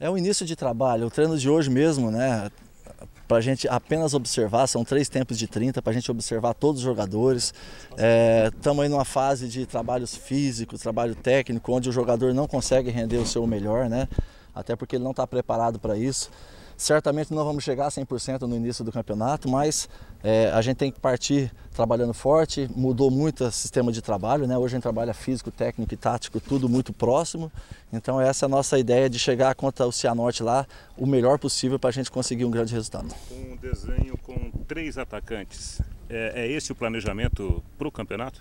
É o início de trabalho, o treino de hoje mesmo, né? Para a gente apenas observar, são três tempos de 30, para a gente observar todos os jogadores. Estamos é, aí numa fase de trabalhos físicos, trabalho técnico, onde o jogador não consegue render o seu melhor, né? Até porque ele não está preparado para isso. Certamente não vamos chegar a 100% no início do campeonato, mas é, a gente tem que partir trabalhando forte. Mudou muito o sistema de trabalho, né? Hoje a gente trabalha físico, técnico e tático, tudo muito próximo. Então essa é a nossa ideia de chegar contra o Cianorte lá o melhor possível para a gente conseguir um grande resultado. Um desenho com três atacantes, é, é esse o planejamento para o campeonato?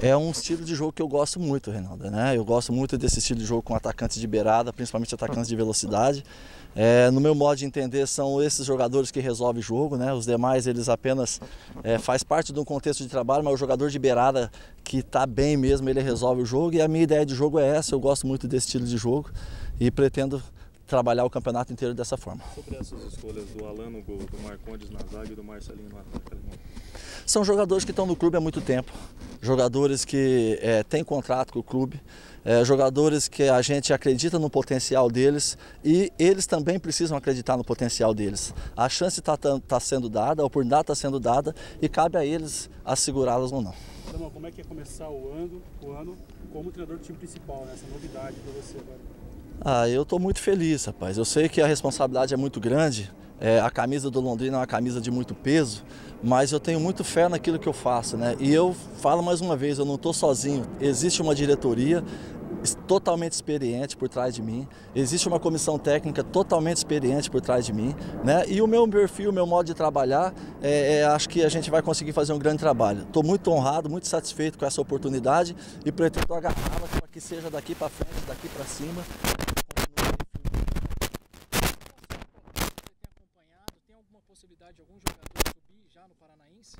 É um estilo de jogo que eu gosto muito, Reinaldo. Né? Eu gosto muito desse estilo de jogo com atacantes de beirada, principalmente atacantes de velocidade. É, no meu modo de entender, são esses jogadores que resolvem o jogo, né? Os demais, eles apenas é, faz parte de um contexto de trabalho, mas o jogador de beirada que está bem mesmo, ele resolve o jogo. E a minha ideia de jogo é essa, eu gosto muito desse estilo de jogo e pretendo trabalhar o campeonato inteiro dessa forma. Sobre essas escolhas do Alan no gol, do Marcondes na zaga e do Marcelinho no ataque? São jogadores que estão no clube há muito tempo, jogadores que é, têm contrato com o clube, é, jogadores que a gente acredita no potencial deles e eles também precisam acreditar no potencial deles. A chance está tá sendo dada, a oportunidade está sendo dada e cabe a eles assegurá-las ou não. Como é que é começar o ano, o ano como treinador do time principal, né? essa novidade para você agora? Ah, eu estou muito feliz, rapaz. Eu sei que a responsabilidade é muito grande. É, a camisa do Londrina é uma camisa de muito peso, mas eu tenho muito fé naquilo que eu faço, né? E eu falo mais uma vez, eu não estou sozinho. Existe uma diretoria totalmente experiente por trás de mim, existe uma comissão técnica totalmente experiente por trás de mim, né? E o meu perfil, o meu modo de trabalhar, é, é, acho que a gente vai conseguir fazer um grande trabalho. Estou muito honrado, muito satisfeito com essa oportunidade e pretendo agarrá-la para que seja daqui para frente, daqui para cima possibilidade de algum jogador subir já no Paranaense?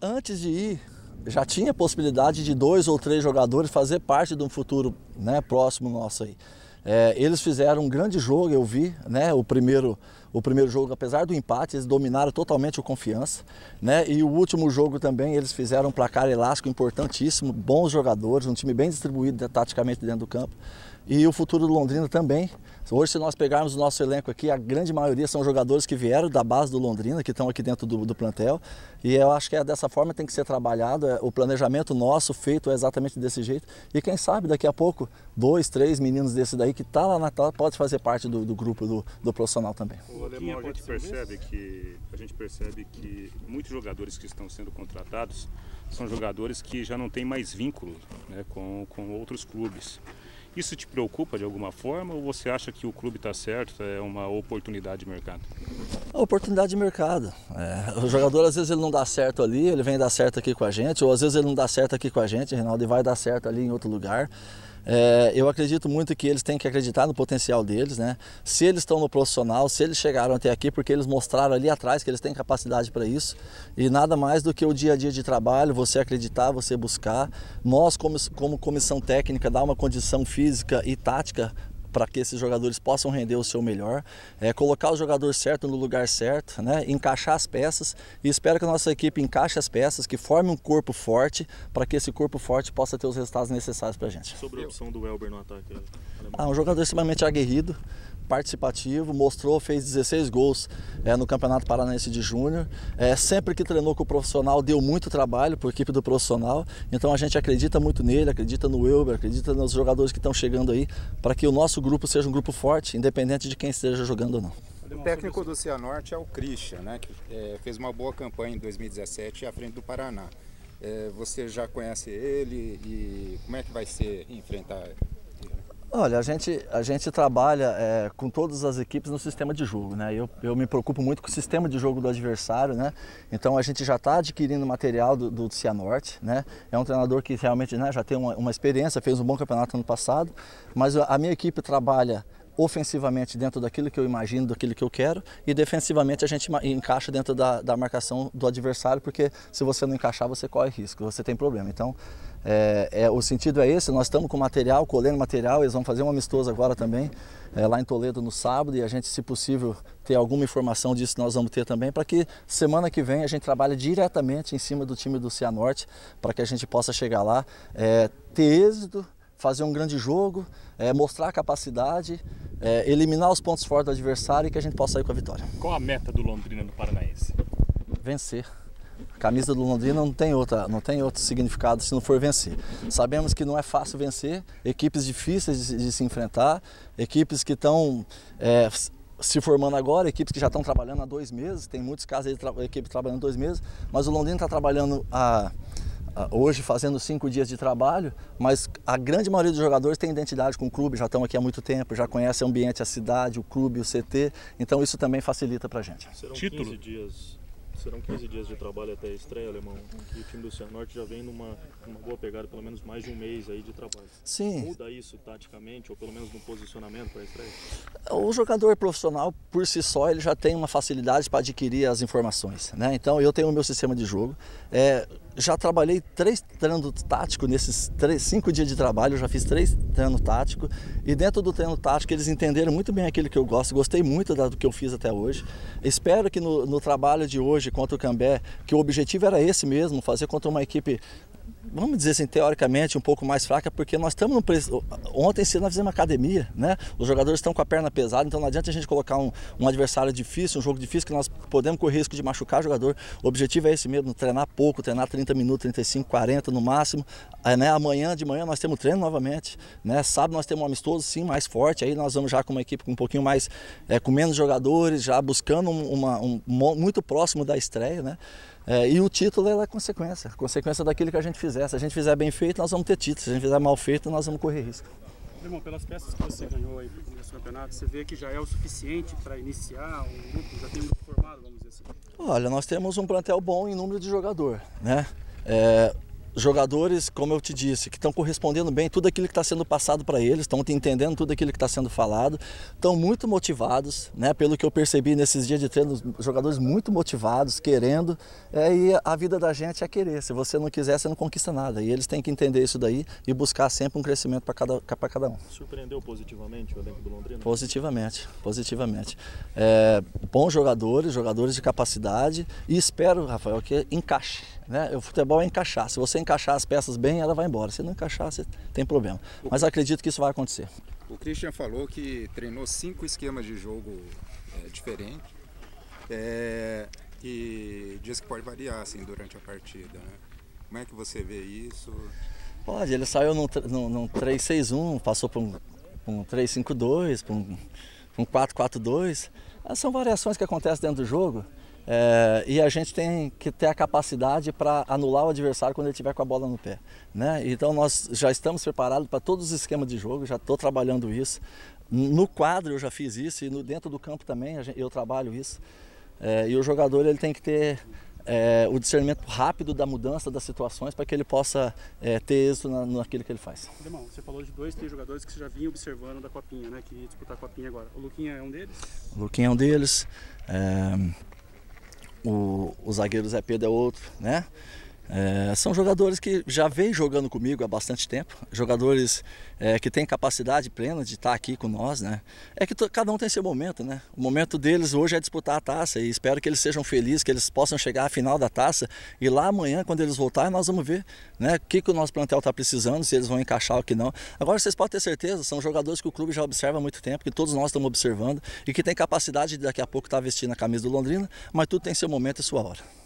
Antes de ir, já tinha possibilidade de dois ou três jogadores fazer parte de um futuro né, próximo nosso aí. É, eles fizeram um grande jogo, eu vi, né? O primeiro, o primeiro jogo, apesar do empate, eles dominaram totalmente o confiança, né? E o último jogo também, eles fizeram um placar elástico importantíssimo, bons jogadores, um time bem distribuído taticamente dentro do campo. E o futuro do Londrina também Hoje, se nós pegarmos o nosso elenco aqui, a grande maioria são jogadores que vieram da base do Londrina, que estão aqui dentro do, do plantel. E eu acho que é dessa forma que tem que ser trabalhado. É, o planejamento nosso feito é exatamente desse jeito. E quem sabe daqui a pouco, dois, três meninos desse daí que está lá na tela pode fazer parte do, do grupo do, do, profissional também. O Alemão, a gente percebe que a gente percebe que muitos jogadores que estão sendo contratados são jogadores que já não têm mais vínculo né, com, com outros clubes. Isso te preocupa de alguma forma ou você acha que o clube está certo, é uma oportunidade de mercado? Oportunidade de mercado. É, o jogador às vezes ele não dá certo ali, ele vem dar certo aqui com a gente, ou às vezes ele não dá certo aqui com a gente, Reinaldo, e vai dar certo ali em outro lugar. É, eu acredito muito que eles têm que acreditar no potencial deles, né? Se eles estão no profissional, se eles chegaram até aqui, porque eles mostraram ali atrás que eles têm capacidade para isso. E nada mais do que o dia a dia de trabalho, você acreditar, você buscar. Nós, como, como comissão técnica, dar uma condição física e tática para que esses jogadores possam render o seu melhor, é, colocar o jogador certo no lugar certo, né, encaixar as peças e espero que a nossa equipe encaixe as peças, que forme um corpo forte para que esse corpo forte possa ter os resultados necessários para a gente. Sobre a opção do Elber no ataque? Ah, um jogador extremamente aguerrido, participativo, mostrou, fez 16 gols é, no Campeonato Paranaense de Júnior. É, sempre que treinou com o profissional, deu muito trabalho para a equipe do profissional. Então a gente acredita muito nele, acredita no Elber, acredita nos jogadores que estão chegando aí, para que o nosso grupo seja um grupo forte, independente de quem esteja jogando ou não. O técnico do Cianorte é o Christian, né, que é, fez uma boa campanha em 2017 à frente do Paraná. É, você já conhece ele e como é que vai ser enfrentar Olha, a gente, a gente trabalha é, com todas as equipes no sistema de jogo, né? Eu, eu me preocupo muito com o sistema de jogo do adversário, né? Então a gente já está adquirindo material do, do Cianorte, né? É um treinador que realmente né, já tem uma, uma experiência, fez um bom campeonato ano passado, mas a minha equipe trabalha ofensivamente dentro daquilo que eu imagino, daquilo que eu quero, e defensivamente a gente encaixa dentro da, da marcação do adversário, porque se você não encaixar, você corre risco, você tem problema. Então, é, é, o sentido é esse, nós estamos com material, colhendo material, eles vão fazer um amistoso agora também, é, lá em Toledo no sábado, e a gente, se possível, ter alguma informação disso nós vamos ter também, para que semana que vem a gente trabalhe diretamente em cima do time do Cianorte, para que a gente possa chegar lá, é, ter êxito, fazer um grande jogo, é, mostrar a capacidade, é, eliminar os pontos fortes do adversário e que a gente possa sair com a vitória. Qual a meta do Londrina no Paranaense? Vencer. A camisa do Londrina não tem, outra, não tem outro significado se não for vencer. Sabemos que não é fácil vencer, equipes difíceis de, de se enfrentar, equipes que estão é, se formando agora, equipes que já estão trabalhando há dois meses, tem muitos casos de tra equipe trabalhando dois meses, mas o Londrina está trabalhando há, hoje fazendo cinco dias de trabalho, mas a grande maioria dos jogadores tem identidade com o clube, já estão aqui há muito tempo, já conhecem o ambiente, a cidade, o clube, o CT, então isso também facilita para a gente. Serão Título. 15 dias serão 15 dias de trabalho até a estreia, Alemão. E o time do Cianorte já vem numa, numa boa pegada, pelo menos mais de um mês aí de trabalho. Sim. Muda isso taticamente, ou pelo menos no posicionamento para a estreia? O jogador profissional, por si só, ele já tem uma facilidade para adquirir as informações. Né? Então, eu tenho o meu sistema de jogo. É, já trabalhei três treinos táticos nesses três, cinco dias de trabalho, eu já fiz três treinos táticos e dentro do treino tático eles entenderam muito bem aquilo que eu gosto, gostei muito do que eu fiz até hoje. Espero que no, no trabalho de hoje contra o Cambé, que o objetivo era esse mesmo, fazer contra uma equipe vamos dizer assim, teoricamente um pouco mais fraca, porque nós estamos no. Ontem cedo nós fizemos academia, né? Os jogadores estão com a perna pesada, então não adianta a gente colocar um, um adversário difícil, um jogo difícil, que nós podemos correr risco de machucar o jogador. O objetivo é esse mesmo, treinar pouco, treinar 30 minutos, 35, 40 no máximo. Aí, né, amanhã de manhã nós temos treino novamente, né? Sábado nós temos um amistoso, sim, mais forte. Aí nós vamos já com uma equipe com um pouquinho mais, é, com menos jogadores, já buscando uma, um, muito próximo da estreia, né? É, e o título é a consequência, a consequência daquilo que a gente fizer. Se a gente fizer bem feito, nós vamos ter título. Se a gente fizer mal feito, nós vamos correr risco. Irmão, pelas peças que você ganhou aí nesse campeonato, você vê que já é o suficiente para iniciar um grupo, já tem um grupo formado, vamos dizer assim? Olha, nós temos um plantel bom em número de jogador, né? É, jogadores, como eu te disse, que estão correspondendo bem tudo aquilo que está sendo passado para eles, estão entendendo tudo aquilo que está sendo falado, estão muito motivados, né? Pelo que eu percebi nesses dias de treino, jogadores muito motivados, querendo, é, e a vida da gente é querer. Se você não quiser, você não conquista nada. E eles têm que entender isso daí e buscar sempre um crescimento para cada, cada um. Surpreendeu positivamente o elenco do Londrina? Positivamente, positivamente. É, bons jogadores, jogadores de capacidade e espero, Rafael, que encaixe. Né? O futebol é encaixar. Se você encaixar as peças bem, ela vai embora. Se não encaixar, você tem problema. Mas acredito que isso vai acontecer. O Christian falou que treinou cinco esquemas de jogo é, diferentes. É, e diz que pode variar assim, durante a partida. Né? Como é que você vê isso? Pode, ele saiu num, num, num 3-6-1, passou para um, um 3-5-2, para um, um 4-4-2. São variações que acontecem dentro do jogo. É, e a gente tem que ter a capacidade para anular o adversário quando ele estiver com a bola no pé. Né? Então nós já estamos preparados para todos os esquemas de jogo, já estou trabalhando isso. No quadro eu já fiz isso e no, dentro do campo também eu trabalho isso. É, e o jogador ele tem que ter é, o discernimento rápido da mudança das situações para que ele possa é, ter êxito na, naquilo que ele faz. Irmão, você falou de dois, três jogadores que você já vinha observando da Copinha, né? Que ia disputar a Copinha agora. O Luquinha é um deles? O Luquinha é um deles. É, o, o zagueiro Zé Pedro é outro, né? É, são jogadores que já vêm jogando comigo há bastante tempo, jogadores é, que têm capacidade plena de estar aqui com nós, né? É que cada um tem seu momento, né? O momento deles hoje é disputar a taça e espero que eles sejam felizes, que eles possam chegar à final da taça e lá amanhã, quando eles voltarem, nós vamos ver, né? O que, que o nosso plantel está precisando, se eles vão encaixar ou que não. Agora vocês podem ter certeza, são jogadores que o clube já observa há muito tempo, que todos nós estamos observando e que tem capacidade de daqui a pouco estar tá vestindo a camisa do Londrina, mas tudo tem seu momento e sua hora.